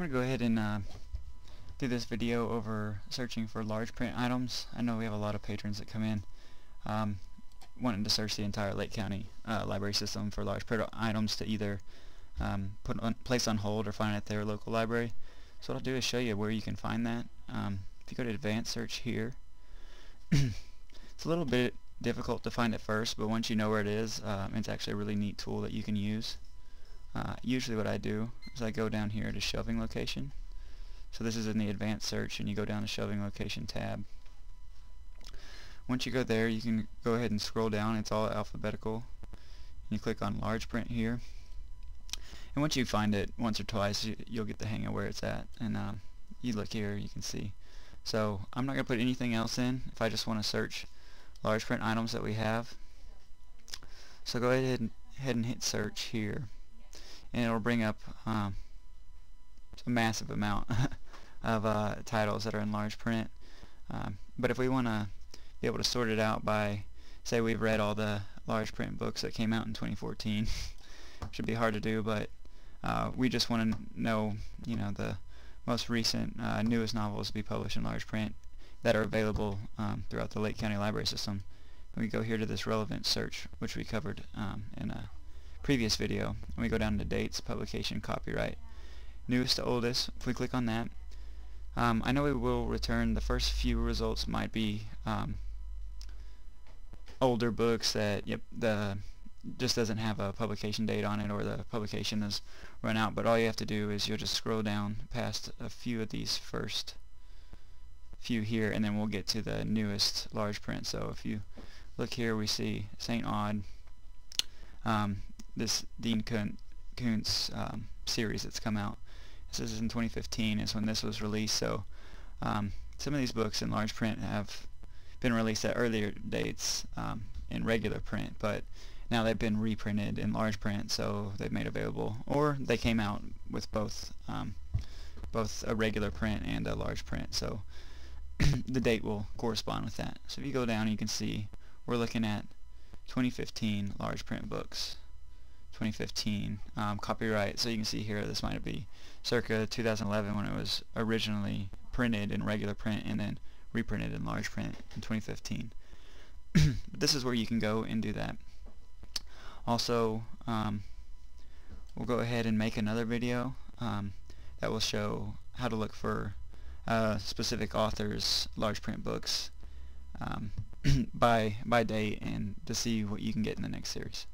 I'm going to go ahead and uh, do this video over searching for large print items. I know we have a lot of patrons that come in um, wanting to search the entire Lake County uh, library system for large print items to either um, put on, place on hold or find at their local library. So what I'll do is show you where you can find that. Um, if you go to advanced search here, it's a little bit difficult to find at first, but once you know where it is, um, it's actually a really neat tool that you can use. Uh, usually what I do is I go down here to shelving location. So this is in the advanced search and you go down to shelving location tab. Once you go there you can go ahead and scroll down, it's all alphabetical. You click on large print here. And once you find it once or twice you, will get the hang of where it's at. And uh, you look here you can see. So I'm not going to put anything else in if I just want to search large print items that we have. So go ahead and, ahead and hit search here and it'll bring up um, a massive amount of uh, titles that are in large print. Um, but if we want to be able to sort it out by, say we've read all the large print books that came out in 2014, should be hard to do, but uh, we just want to know, you know, the most recent, uh, newest novels to be published in large print that are available um, throughout the Lake County Library System. We go here to this relevant search, which we covered um, in a previous video and we go down to dates, publication, copyright, newest to oldest. If we click on that, um, I know it will return the first few results might be um, older books that yep the just doesn't have a publication date on it or the publication is run out but all you have to do is you'll just scroll down past a few of these first few here and then we'll get to the newest large print so if you look here we see St. Odd um, this Dean Koontz um, series that's come out. This is in 2015 is when this was released, so um, some of these books in large print have been released at earlier dates um, in regular print, but now they've been reprinted in large print, so they've made available, or they came out with both um, both a regular print and a large print, so the date will correspond with that. So if you go down, you can see we're looking at 2015 large print books. 2015 um, copyright. So you can see here this might be circa 2011 when it was originally printed in regular print and then reprinted in large print in 2015 this is where you can go and do that. Also um, we'll go ahead and make another video um, that will show how to look for uh, specific authors large print books um, by by date and to see what you can get in the next series